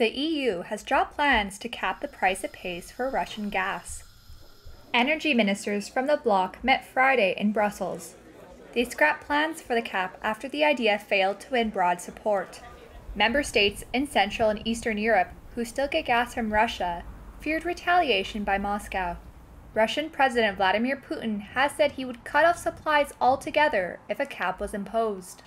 the EU has dropped plans to cap the price it pays for Russian gas. Energy ministers from the bloc met Friday in Brussels. They scrapped plans for the cap after the idea failed to win broad support. Member states in Central and Eastern Europe who still get gas from Russia feared retaliation by Moscow. Russian President Vladimir Putin has said he would cut off supplies altogether if a cap was imposed.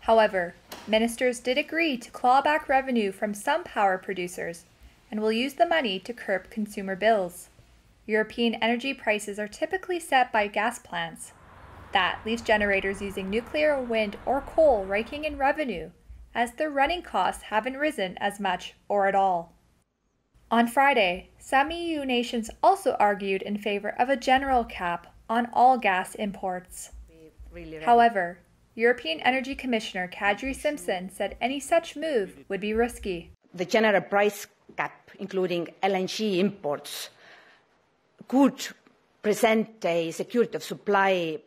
However, ministers did agree to claw back revenue from some power producers and will use the money to curb consumer bills. European energy prices are typically set by gas plants. That leaves generators using nuclear, wind, or coal raking in revenue, as their running costs haven't risen as much or at all. On Friday, some EU nations also argued in favor of a general cap on all gas imports. However, European Energy Commissioner Kadri Simson said any such move would be risky. The general price cap, including LNG imports, could present a security of supply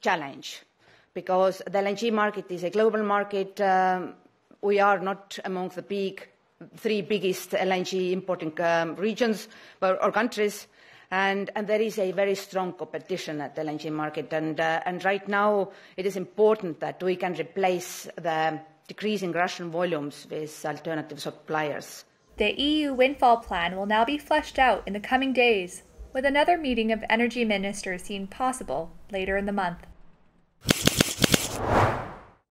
challenge because the LNG market is a global market. Um, we are not among the big three biggest LNG importing um, regions or, or countries. And, and, there is a very strong competition at the LNG market. And, uh, and, right now, it is important that we can replace the decreasing Russian volumes with alternative suppliers. The EU windfall plan will now be fleshed out in the coming days, with another meeting of energy ministers seen possible later in the month.